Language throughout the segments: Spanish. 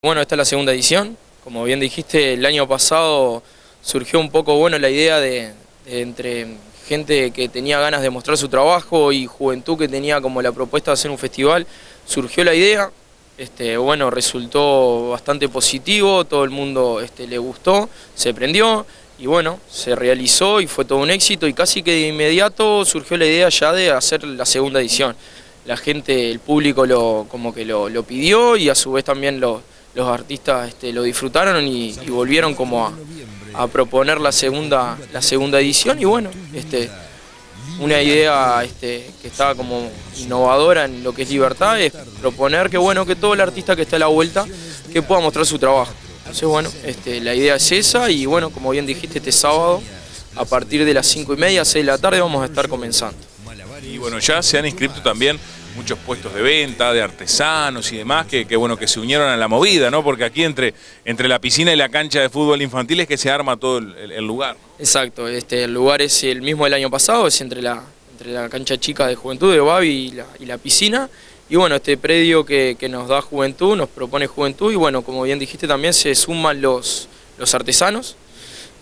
Bueno, esta es la segunda edición. Como bien dijiste, el año pasado surgió un poco bueno la idea de, entre gente que tenía ganas de mostrar su trabajo y juventud que tenía como la propuesta de hacer un festival, surgió la idea, este, bueno, resultó bastante positivo, todo el mundo este, le gustó, se prendió y bueno, se realizó y fue todo un éxito y casi que de inmediato surgió la idea ya de hacer la segunda edición. La gente, el público lo, como que lo, lo pidió y a su vez también lo los artistas este, lo disfrutaron y, volvieron como a, proponer la segunda, la segunda edición y bueno, este, una idea este, que estaba como innovadora en lo que es libertad es proponer que bueno que todo el artista que está a la vuelta que pueda mostrar su trabajo. Entonces bueno, la idea es esa y bueno, como bien dijiste este sábado a partir de las 5 y media, 6 de la tarde vamos a estar comenzando. Y bueno, ya se han inscrito también muchos puestos de venta, de artesanos y demás, que, bueno, que se unieron a la movida, ¿no? Porque aquí entre, entre la piscina y la cancha de fútbol infantil es que se arma todo el, lugar. Exacto, este, el lugar es el mismo del año pasado, es entre la, entre la cancha chica de juventud de Babi y la, y la piscina. Y bueno, este predio que, nos da juventud, nos propone juventud y bueno, como bien dijiste también se suman los, los artesanos,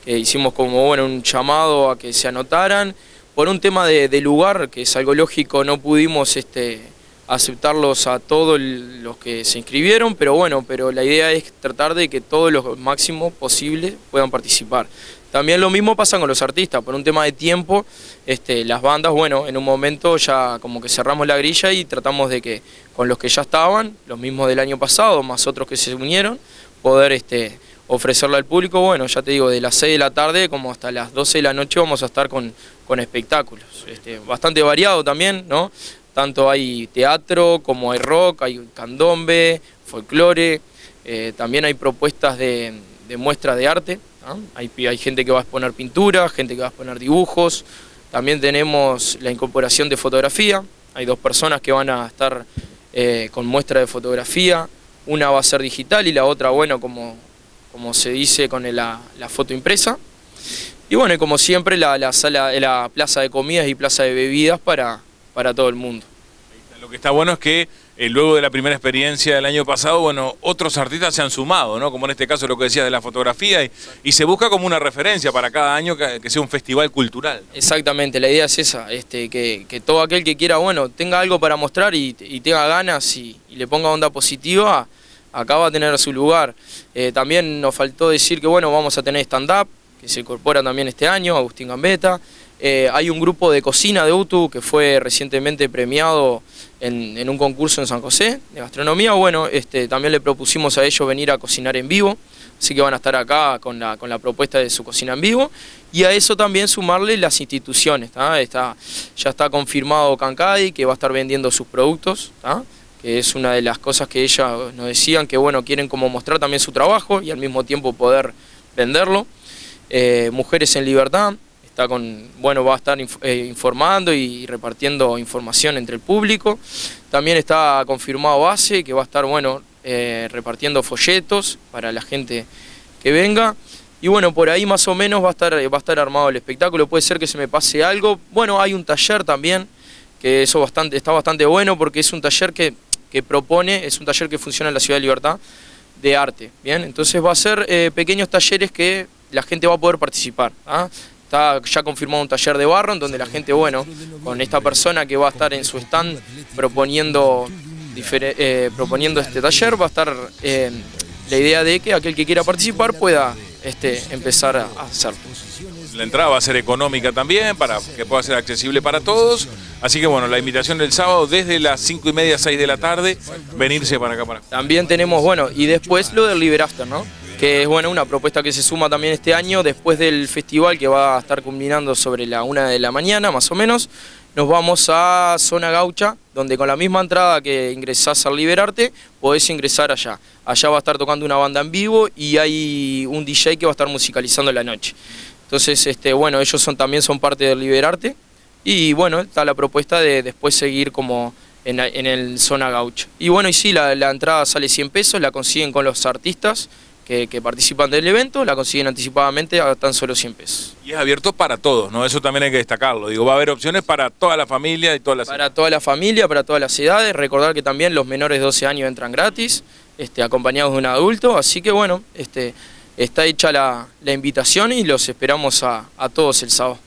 que hicimos como bueno un llamado a que se anotaran por un tema de, lugar, que es algo lógico, no pudimos este, aceptarlos a todos los que se inscribieron, pero bueno, pero la idea es tratar de que todos los máximos posibles puedan participar. También lo mismo pasa con los artistas, por un tema de tiempo, este, las bandas, bueno, en un momento ya como que cerramos la grilla y tratamos de que con los que ya estaban, los mismos del año pasado, más otros que se unieron, poder este, ofrecerle al público, bueno, ya te digo, de las 6 de la tarde como hasta las 12 de la noche vamos a estar con, con espectáculos. Este, bastante variado también, ¿no? Tanto hay teatro como hay rock, hay candombe, folclore, eh, también hay propuestas de, de muestra de arte, hay, hay gente que va a exponer pintura, gente que va a exponer dibujos, también tenemos la incorporación de fotografía, hay dos personas que van a estar eh, con muestra de fotografía, una va a ser digital y la otra, bueno, como como se dice, con la, foto impresa. Y bueno, como siempre, la, sala, la plaza de comidas y plaza de bebidas para, para todo el mundo. Lo que está bueno es que eh, luego de la primera experiencia del año pasado, bueno, otros artistas se han sumado, ¿no? Como en este caso lo que decía de la fotografía, y, se busca como una referencia para cada año que, sea un festival cultural. Exactamente, la idea es esa, este, que, todo aquel que quiera, bueno, tenga algo para mostrar y, tenga ganas y, y le ponga onda positiva, acá va a tener su lugar. Eh, también nos faltó decir que bueno, vamos a tener stand-up, que se incorpora también este año, Agustín Gambetta. Eh, hay un grupo de cocina de UTU que fue recientemente premiado en, un concurso en San José de gastronomía. Bueno, este, también le propusimos a ellos venir a cocinar en vivo, así que van a estar acá con la, con la propuesta de su cocina en vivo. Y a eso también sumarle las instituciones. Está, ya está confirmado Cancadi que va a estar vendiendo sus productos es una de las cosas que ellas nos decían, que bueno, quieren como mostrar también su trabajo y al mismo tiempo poder venderlo. Eh, Mujeres en Libertad, está con, bueno, va a estar eh, informando y repartiendo información entre el público. También está confirmado Base, que va a estar, bueno, eh, repartiendo folletos para la gente que venga. Y bueno, por ahí más o menos va a estar, va a estar armado el espectáculo. Puede ser que se me pase algo. Bueno, hay un taller también, que eso bastante, está bastante bueno porque es un taller que que propone, es un taller que funciona en la Ciudad de Libertad, de arte. Bien, entonces va a ser eh, pequeños talleres que la gente va a poder participar. ¿ah? Está ya confirmado un taller de barro en donde la gente, bueno, con esta persona que va a estar en su stand proponiendo, eh, proponiendo este taller, va a estar eh, la idea de que aquel que quiera participar pueda este, empezar a hacerlo. La entrada va a ser económica también, para que pueda ser accesible para todos. Así que bueno, la invitación del sábado desde las 5 y media, 6 de la tarde, venirse para acá para También tenemos, bueno, y después lo del Liber After, ¿no? Que es bueno, una propuesta que se suma también este año, después del festival que va a estar culminando sobre la una de la mañana, más o menos, nos vamos a Zona Gaucha, donde con la misma entrada que ingresás al Liberarte, podés ingresar allá. Allá va a estar tocando una banda en vivo y hay un DJ que va a estar musicalizando la noche. Entonces, este, bueno, ellos son, también son parte del Liberarte y bueno, está la propuesta de después seguir como en, el Zona Gaucho. Y bueno, y sí, la, entrada sale 100 pesos, la consiguen con los artistas que, participan del evento, la consiguen anticipadamente a tan solo 100 pesos. Y es abierto para todos, ¿no? Eso también hay que destacarlo. Digo, va a haber opciones para toda la familia y todas las Para toda la familia, para todas las edades. Recordar que también los menores de 12 años entran gratis. este, acompañados de un adulto, así que bueno, este, está hecha la, invitación y los esperamos a todos el sábado.